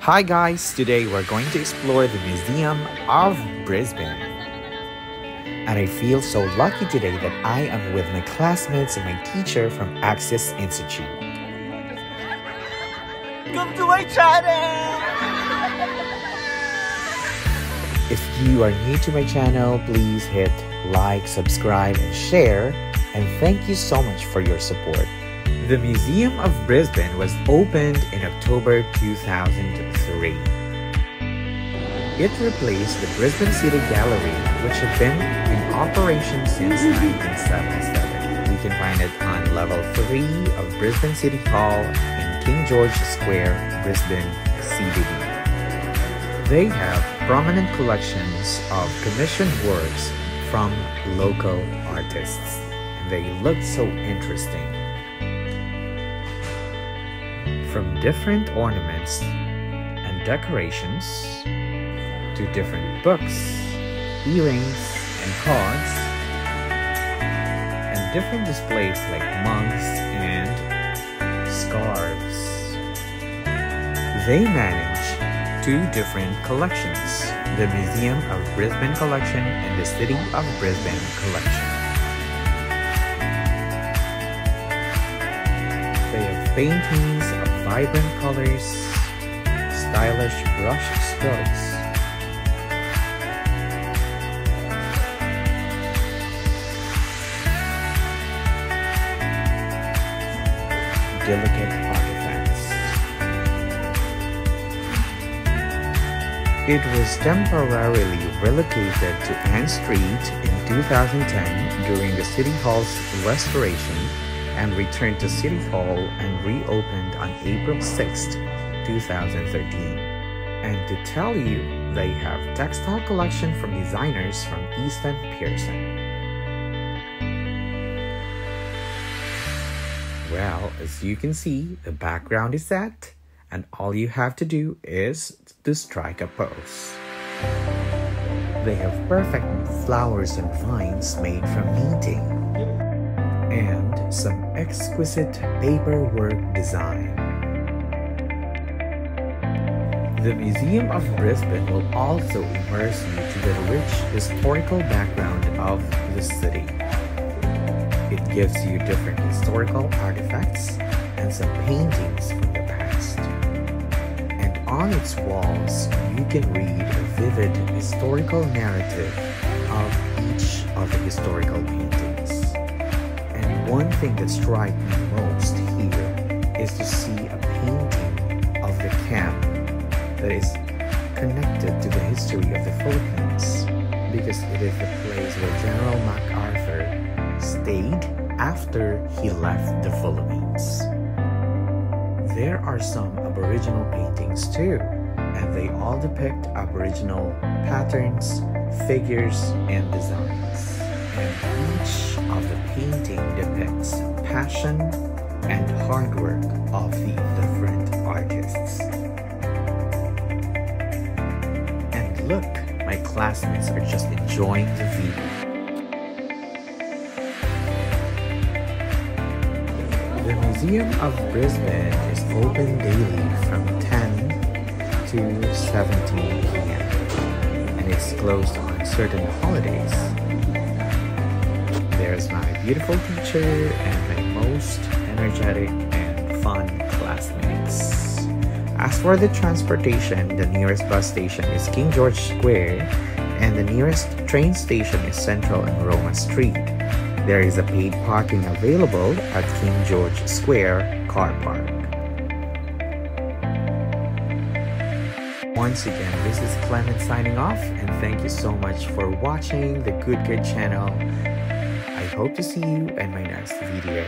Hi guys, today we're going to explore the Museum of Brisbane. And I feel so lucky today that I am with my classmates and my teacher from Access Institute. Come to my channel! If you are new to my channel, please hit like, subscribe, and share. And thank you so much for your support. The Museum of Brisbane was opened in October 2003. It replaced the Brisbane City Gallery, which had been in operation since 1977. You can find it on level 3 of Brisbane City Hall in King George Square, Brisbane, CBD. They have prominent collections of commissioned works from local artists. They look so interesting. From different ornaments and decorations to different books, earrings, and cards, and different displays like mugs and scarves. They manage two different collections the Museum of Brisbane Collection and the City of Brisbane Collection. They have paintings vibrant colors, stylish brush strokes, delicate artifacts. It was temporarily relocated to Ann Street in 2010 during the City Hall's restoration and returned to City Hall and reopened on April 6, 2013. And to tell you, they have textile collection from designers from Easton Pearson. Well, as you can see, the background is set, and all you have to do is to strike a pose. They have perfect flowers and vines made from knitting, and some exquisite paperwork design. The Museum of Brisbane will also immerse you to the rich historical background of the city. It gives you different historical artifacts and some paintings from the past. And on its walls, you can read a vivid historical narrative of each of the historical paintings. One thing that struck me most here is to see a painting of the camp that is connected to the history of the Philippines because it is the place where General MacArthur stayed after he left the Philippines. There are some Aboriginal paintings too, and they all depict Aboriginal patterns, figures, and designs. Passion and hard work of the different artists. And look, my classmates are just enjoying the view. The Museum of Brisbane is open daily from 10 to 17 p.m. and it's closed on certain holidays. There's my beautiful teacher and most energetic and fun classmates. As for the transportation, the nearest bus station is King George Square and the nearest train station is Central and Roma Street. There is a paid parking available at King George Square Car Park. Once again, this is Clement signing off and thank you so much for watching the GUDKID channel. I hope to see you in my next video.